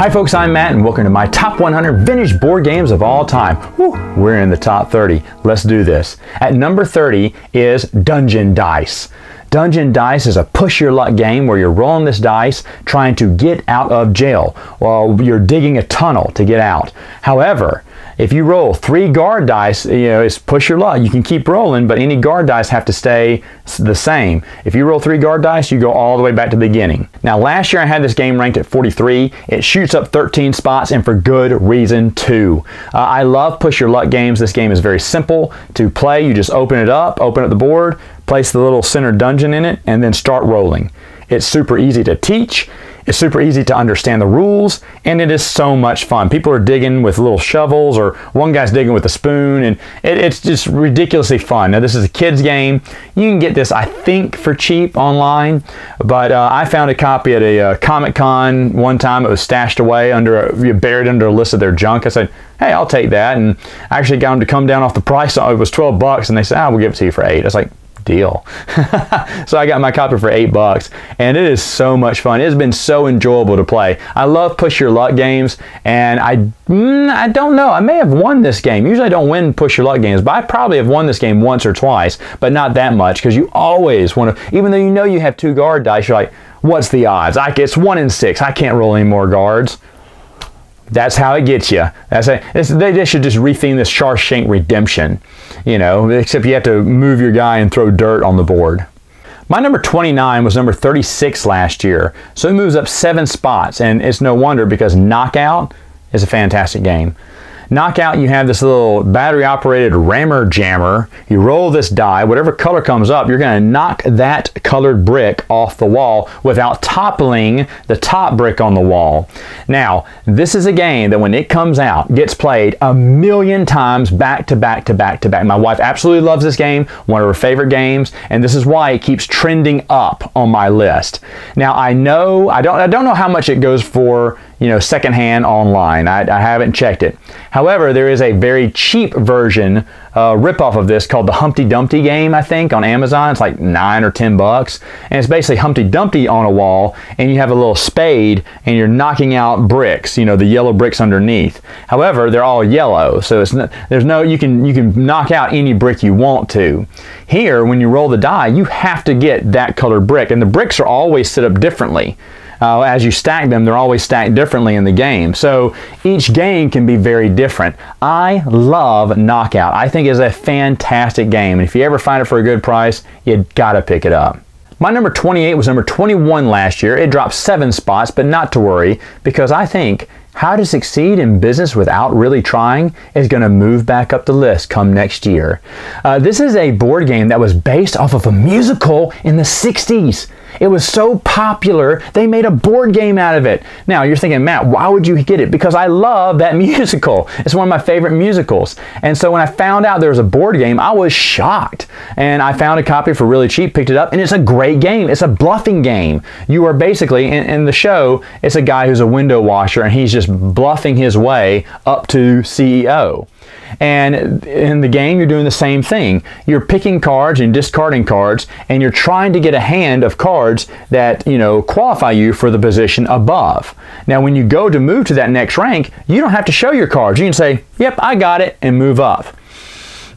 Hi folks, I'm Matt and welcome to my top 100 vintage board games of all time. Whew, we're in the top 30. Let's do this. At number 30 is Dungeon Dice. Dungeon Dice is a push your luck game where you're rolling this dice trying to get out of jail while you're digging a tunnel to get out. However, if you roll three guard dice, you know, it's push your luck. You can keep rolling, but any guard dice have to stay the same. If you roll three guard dice, you go all the way back to the beginning. Now, last year I had this game ranked at 43. It shoots up 13 spots, and for good reason, too. Uh, I love push your luck games. This game is very simple to play. You just open it up, open up the board, place the little center dungeon in it, and then start rolling. It's super easy to teach. It's super easy to understand the rules, and it is so much fun. People are digging with little shovels, or one guy's digging with a spoon, and it, it's just ridiculously fun. Now, this is a kid's game. You can get this, I think, for cheap online, but uh, I found a copy at a uh, Comic Con one time. It was stashed away under, a, buried under a list of their junk. I said, hey, I'll take that, and I actually got them to come down off the price. It was 12 bucks, and they said, ah, we'll give it to you for eight. I was like, deal. so I got my copy for eight bucks and it is so much fun. It has been so enjoyable to play. I love push your luck games and I, mm, I don't know, I may have won this game. Usually I don't win push your luck games, but I probably have won this game once or twice, but not that much because you always want to, even though you know you have two guard dice, you're like, what's the odds? I, it's one in six. I can't roll any more guards. That's how it gets you. That's a, they, they should just retheme this Shawshank Redemption, you know, except you have to move your guy and throw dirt on the board. My number 29 was number 36 last year, so it moves up seven spots, and it's no wonder because Knockout is a fantastic game. Knockout, you have this little battery operated rammer jammer. You roll this die, whatever color comes up, you're going to knock that colored brick off the wall without toppling the top brick on the wall. Now, this is a game that when it comes out, gets played a million times back to back to back to back. My wife absolutely loves this game, one of her favorite games, and this is why it keeps trending up on my list. Now, I know, I don't, I don't know how much it goes for you know, secondhand online. I, I, haven't checked it. However, there is a very cheap version, uh, ripoff of this called the Humpty Dumpty game, I think, on Amazon. It's like nine or ten bucks. And it's basically Humpty Dumpty on a wall, and you have a little spade, and you're knocking out bricks, you know, the yellow bricks underneath. However, they're all yellow, so it's not, there's no, you can, you can knock out any brick you want to. Here, when you roll the die, you have to get that colored brick, and the bricks are always set up differently uh, as you stack them, they're always stacked differently in the game. So each game can be very different. I love Knockout. I think it's a fantastic game. And if you ever find it for a good price, you gotta pick it up. My number 28 was number 21 last year. It dropped seven spots, but not to worry because I think how to succeed in business without really trying is going to move back up the list come next year. Uh, this is a board game that was based off of a musical in the 60s. It was so popular, they made a board game out of it. Now, you're thinking, Matt, why would you get it? Because I love that musical. It's one of my favorite musicals. And so when I found out there was a board game, I was shocked. And I found a copy for really cheap, picked it up, and it's a great game. It's a bluffing game. You are basically, in, in the show, it's a guy who's a window washer, and he's just bluffing his way up to CEO. And in the game, you're doing the same thing. You're picking cards and discarding cards, and you're trying to get a hand of cards that, you know, qualify you for the position above. Now, when you go to move to that next rank, you don't have to show your cards. You can say, yep, I got it, and move up.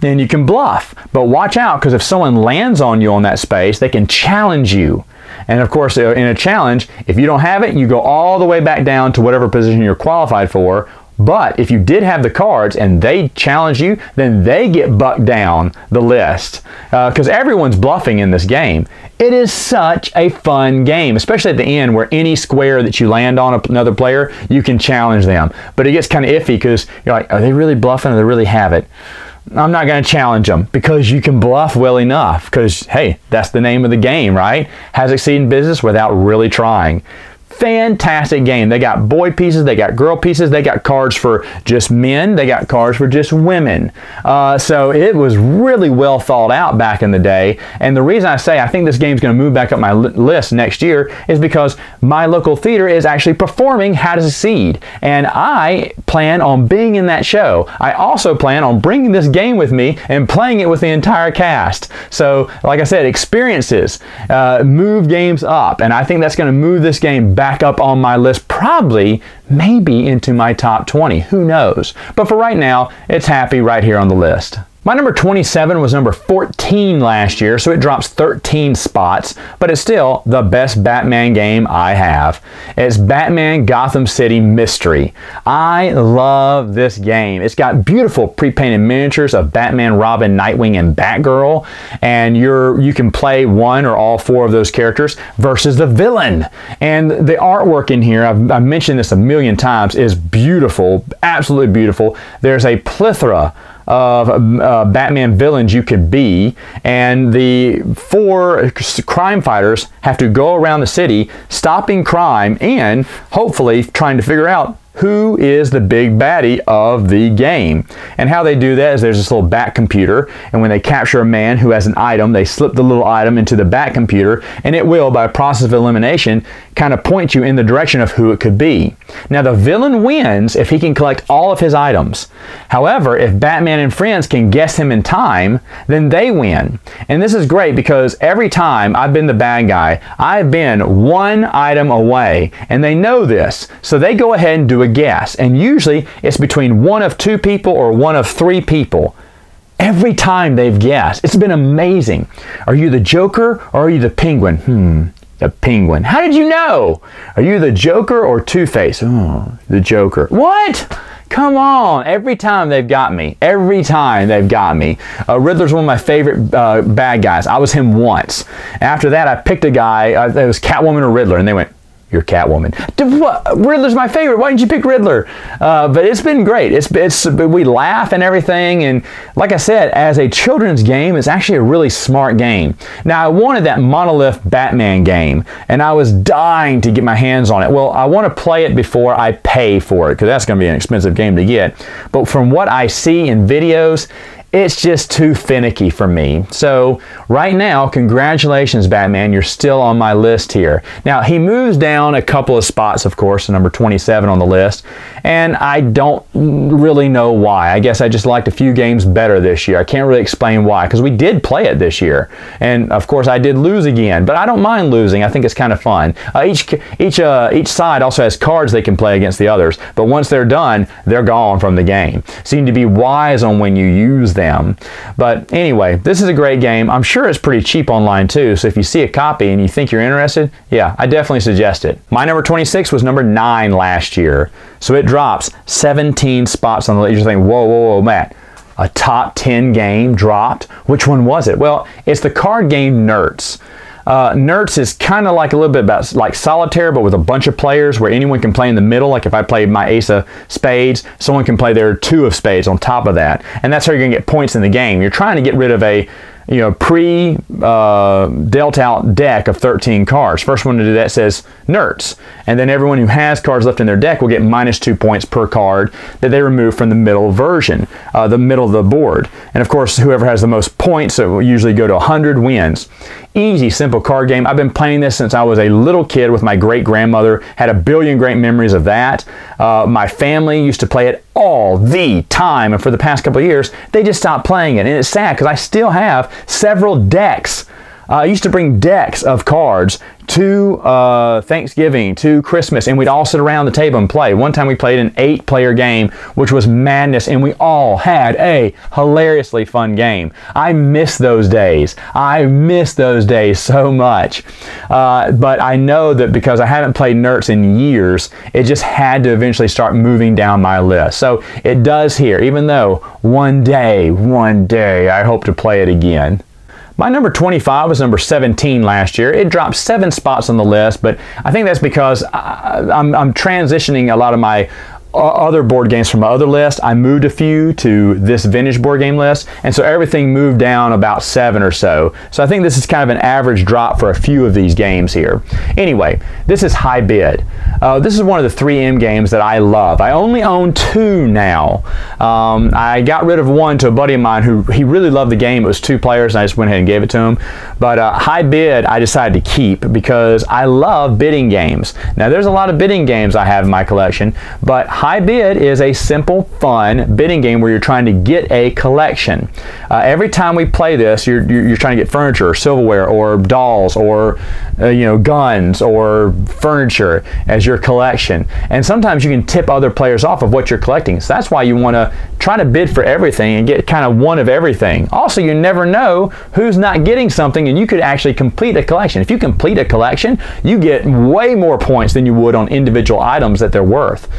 And you can bluff. But watch out, because if someone lands on you on that space, they can challenge you. And of course, uh, in a challenge, if you don't have it, you go all the way back down to whatever position you're qualified for, but if you did have the cards and they challenge you, then they get bucked down the list because uh, everyone's bluffing in this game. It is such a fun game, especially at the end where any square that you land on another player, you can challenge them. But it gets kind of iffy because you're like, are they really bluffing or they really have it? I'm not going to challenge them because you can bluff well enough because, hey, that's the name of the game, right? Has succeed in business without really trying fantastic game. They got boy pieces, they got girl pieces, they got cards for just men, they got cards for just women. Uh, so it was really well thought out back in the day. And the reason I say I think this game is going to move back up my list next year is because my local theater is actually performing How to Succeed. And I plan on being in that show. I also plan on bringing this game with me and playing it with the entire cast. So, like I said, experiences uh, move games up. And I think that's going to move this game back back up on my list, probably, maybe into my top 20. Who knows? But for right now, it's happy right here on the list. My number 27 was number 14 last year, so it drops 13 spots, but it's still the best Batman game I have. It's Batman Gotham City Mystery. I love this game. It's got beautiful pre-painted miniatures of Batman, Robin, Nightwing, and Batgirl, and you're you can play one or all four of those characters versus the villain. And the artwork in here, I've, I've mentioned this a million times, is beautiful, absolutely beautiful. There's a plethora of uh, Batman villains you could be, and the four crime fighters have to go around the city stopping crime and hopefully trying to figure out who is the big baddie of the game. And how they do that is there's this little bat computer, and when they capture a man who has an item, they slip the little item into the bat computer, and it will, by process of elimination, kind of point you in the direction of who it could be. Now, the villain wins if he can collect all of his items. However, if Batman and friends can guess him in time, then they win. And this is great because every time I've been the bad guy, I've been one item away, and they know this, so they go ahead and do a guess. And usually it's between one of two people or one of three people. Every time they've guessed. It's been amazing. Are you the Joker or are you the Penguin? Hmm, the Penguin. How did you know? Are you the Joker or Two-Face? Oh, the Joker. What? Come on. Every time they've got me. Every time they've got me. Uh, Riddler's one of my favorite uh, bad guys. I was him once. After that, I picked a guy. Uh, it was Catwoman or Riddler, and they went, you're Catwoman. Riddler's my favorite. Why didn't you pick Riddler? Uh, but it's been great. It's, it's we laugh and everything. And like I said, as a children's game, it's actually a really smart game. Now I wanted that monolith Batman game, and I was dying to get my hands on it. Well, I want to play it before I pay for it because that's going to be an expensive game to get. But from what I see in videos, it's just too finicky for me. So right now, congratulations, Batman. You're still on my list here. Now, he moves down a couple of spots, of course, to number 27 on the list, and I don't really know why. I guess I just liked a few games better this year. I can't really explain why, because we did play it this year. And of course, I did lose again, but I don't mind losing. I think it's kind of fun. Uh, each each uh, each side also has cards they can play against the others, but once they're done, they're gone from the game. Need to be wise on when you use them them. But anyway, this is a great game. I'm sure it's pretty cheap online too, so if you see a copy and you think you're interested, yeah, I definitely suggest it. My number 26 was number 9 last year, so it drops 17 spots on the list. You're thinking, whoa, whoa, whoa, Matt, a top 10 game dropped? Which one was it? Well, it's the card game Nertz. Uh, Nertz is kind of like a little bit about like solitaire, but with a bunch of players where anyone can play in the middle. Like if I play my ace of spades, someone can play their two of spades on top of that. And that's how you're going to get points in the game. You're trying to get rid of a you know, pre uh, dealt out deck of 13 cards. First one to do that says Nertz. And then everyone who has cards left in their deck will get minus two points per card that they remove from the middle version, uh, the middle of the board. And of course, whoever has the most points, it will usually go to 100 wins. Easy, simple card game. I've been playing this since I was a little kid with my great grandmother. Had a billion great memories of that. Uh, my family used to play it all the time, and for the past couple years, they just stopped playing it. And it's sad because I still have several decks uh, I used to bring decks of cards to uh, Thanksgiving, to Christmas, and we'd all sit around the table and play. One time we played an eight player game, which was madness, and we all had a hilariously fun game. I miss those days. I miss those days so much. Uh, but I know that because I haven't played Nertz in years, it just had to eventually start moving down my list. So it does here, even though one day, one day, I hope to play it again. My number 25 was number 17 last year. It dropped seven spots on the list, but I think that's because I, am transitioning a lot of my other board games from my other list. I moved a few to this vintage board game list, and so everything moved down about seven or so. So I think this is kind of an average drop for a few of these games here. Anyway, this is High Bid. Uh, this is one of the 3M games that I love. I only own two now. Um, I got rid of one to a buddy of mine who he really loved the game. It was two players, and I just went ahead and gave it to him. But uh, High Bid I decided to keep because I love bidding games. Now there's a lot of bidding games I have in my collection, but High Bid is a simple, fun bidding game where you're trying to get a collection. Uh, every time we play this, you're, you're, trying to get furniture or silverware or dolls or uh, you know, guns or furniture as your collection. And sometimes you can tip other players off of what you're collecting. So that's why you want to try to bid for everything and get kind of one of everything. Also, you never know who's not getting something and you could actually complete a collection. If you complete a collection, you get way more points than you would on individual items that they're worth.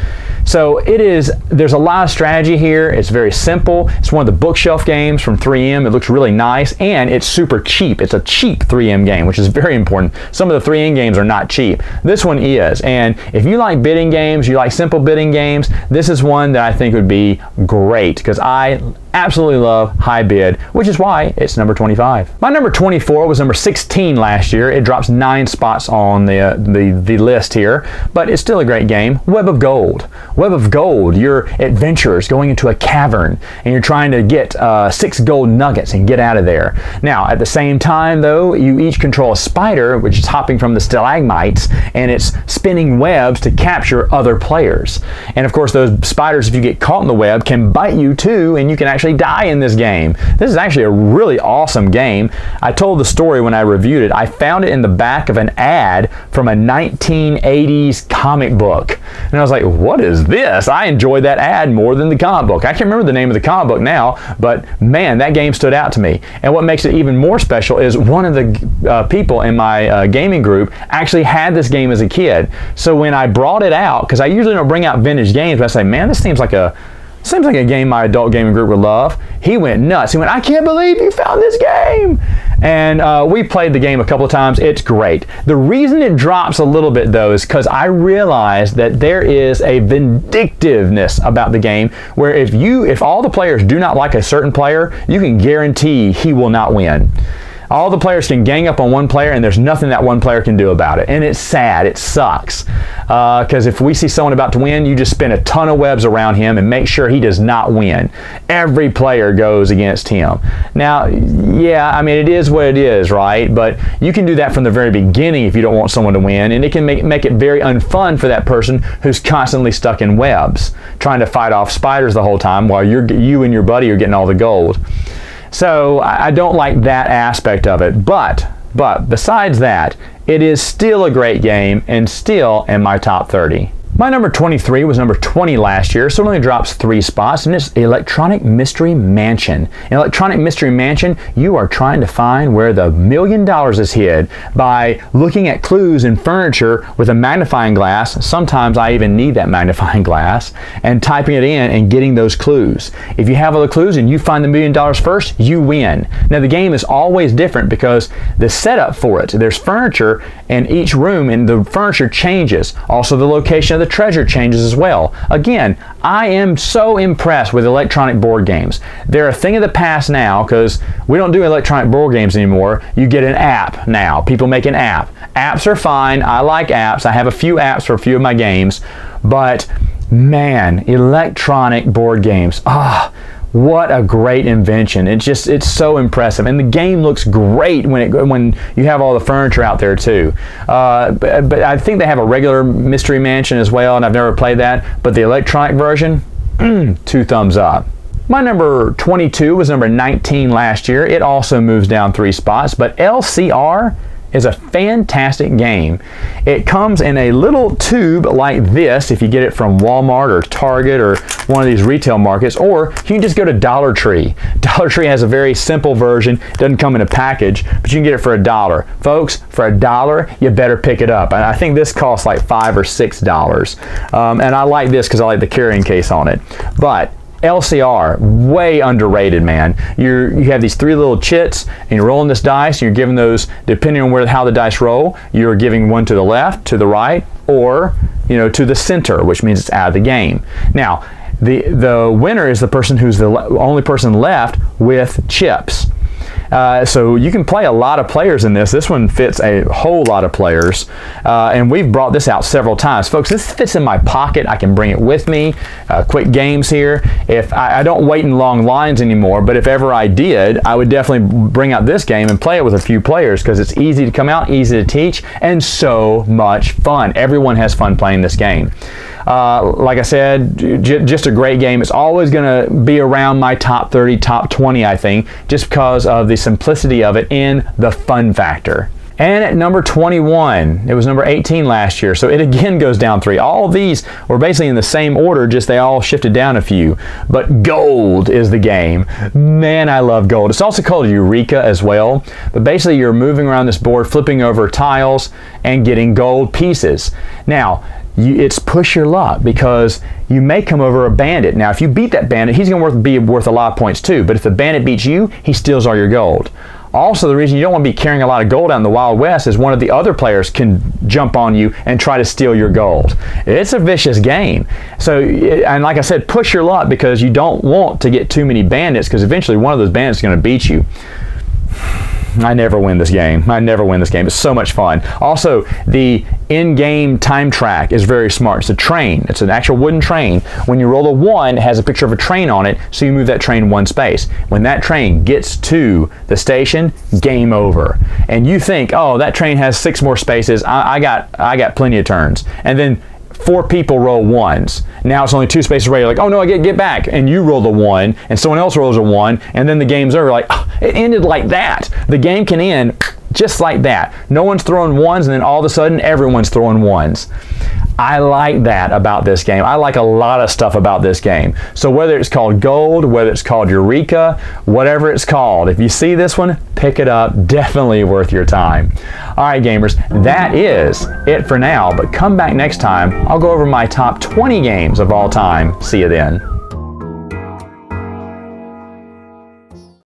So it is, there's a lot of strategy here. It's very simple. It's one of the bookshelf games from 3M. It looks really nice and it's super cheap. It's a cheap 3M game, which is very important. Some of the 3M games are not cheap. This one is. And if you like bidding games, you like simple bidding games, this is one that I think would be great because I absolutely love high bid, which is why it's number 25. My number 24 was number 16 last year. It drops nine spots on the, uh, the, the list here, but it's still a great game. Web of Gold. Web of Gold, you're adventurers going into a cavern and you're trying to get uh, six gold nuggets and get out of there. Now, at the same time, though, you each control a spider, which is hopping from the stalagmites, and it's spinning webs to capture other players. And of course, those spiders, if you get caught in the web, can bite you too, and you can actually die in this game. This is actually a really awesome game. I told the story when I reviewed it. I found it in the back of an ad from a 1980s comic book. And I was like, what is this? I enjoyed that ad more than the comic book. I can't remember the name of the comic book now, but man, that game stood out to me. And what makes it even more special is one of the uh, people in my uh, gaming group actually had this game as a kid. So when I brought it out, because I usually don't bring out vintage games, but I say, man, this seems like a Seems like a game my adult gaming group would love. He went nuts. He went, I can't believe you found this game. And uh, we played the game a couple of times. It's great. The reason it drops a little bit though is because I realized that there is a vindictiveness about the game where if you, if all the players do not like a certain player, you can guarantee he will not win all the players can gang up on one player and there's nothing that one player can do about it. And it's sad. It sucks. Because uh, if we see someone about to win, you just spin a ton of webs around him and make sure he does not win. Every player goes against him. Now, yeah, I mean, it is what it is, right? But you can do that from the very beginning if you don't want someone to win. And it can make, make it very unfun for that person who's constantly stuck in webs, trying to fight off spiders the whole time while you're, you and your buddy are getting all the gold. So I don't like that aspect of it. But, but besides that, it is still a great game and still in my top 30. My number 23 was number 20 last year, so it only drops three spots, and it's Electronic Mystery Mansion. In Electronic Mystery Mansion, you are trying to find where the million dollars is hid by looking at clues in furniture with a magnifying glass. Sometimes I even need that magnifying glass, and typing it in and getting those clues. If you have all the clues and you find the million dollars first, you win. Now, the game is always different because the setup for it, there's furniture in each room, and the furniture changes. Also, the location of the the treasure changes as well. Again, I am so impressed with electronic board games. They're a thing of the past now because we don't do electronic board games anymore. You get an app now. People make an app. Apps are fine. I like apps. I have a few apps for a few of my games, but man, electronic board games. Ah, what a great invention. It's just it's so impressive. And the game looks great when it when you have all the furniture out there too. Uh, but, but, i think they have a regular mystery mansion as well and i've never played that. But the electronic version two thumbs up. My number 22 was number 19 last year. It also moves down three spots but lcr is a fantastic game. It comes in a little tube like this if you get it from Walmart or Target or one of these retail markets, or you can just go to Dollar Tree. Dollar Tree has a very simple version. It doesn't come in a package, but you can get it for a dollar. Folks, for a dollar, you better pick it up. And I think this costs like five or six dollars. Um, and I like this because I like the carrying case on it. But LCR, way underrated, man. you you have these three little chits, and you're rolling this dice, and you're giving those, depending on where how the dice roll, you're giving one to the left, to the right, or you know to the center, which means it's out of the game. Now, the the winner is the person who's the only person left with chips. Uh, so you can play a lot of players in this. This one fits a whole lot of players. Uh, and we've brought this out several times. Folks, this fits in my pocket. I can bring it with me. Uh, quick games here. If I, I, don't wait in long lines anymore, but if ever I did, I would definitely bring out this game and play it with a few players because it's easy to come out, easy to teach, and so much fun. Everyone has fun playing this game. Uh, like I said, just a great game. It's always going to be around my top 30, top 20, I think, just because of the simplicity of it and the fun factor. And at number 21, it was number 18 last year, so it again goes down three. All these were basically in the same order, just they all shifted down a few. But gold is the game. Man, I love gold. It's also called Eureka as well. But basically, you're moving around this board, flipping over tiles, and getting gold pieces. Now, you, it's push your luck because you may come over a bandit. Now, if you beat that bandit, he's going to be worth a lot of points too. But if the bandit beats you, he steals all your gold. Also, the reason you don't want to be carrying a lot of gold out in the Wild West is one of the other players can jump on you and try to steal your gold. It's a vicious game. So, eh, and like I said, push your luck because you don't want to get too many bandits because eventually one of those bandits is going to beat you. I never win this game. I never win this game. It's so much fun. Also, the in-game time track is very smart. It's a train. It's an actual wooden train. When you roll a one, it has a picture of a train on it, so you move that train one space. When that train gets to the station, game over. And you think, oh, that train has six more spaces. I, I got, I got plenty of turns. And then four people roll ones. Now it's only two spaces away. You're like, oh no, I get get back, and you roll the one, and someone else rolls a one, and then the game's over. Like oh, it ended like that. The game can end just like that. No one's throwing ones, and then all of a sudden everyone's throwing ones. I like that about this game. I like a lot of stuff about this game. So whether it's called Gold, whether it's called Eureka, whatever it's called, if you see this one, pick it up. Definitely worth your time. All right, gamers, that is it for now. But come back next time. I'll go over my top 20 games of all time. See you then.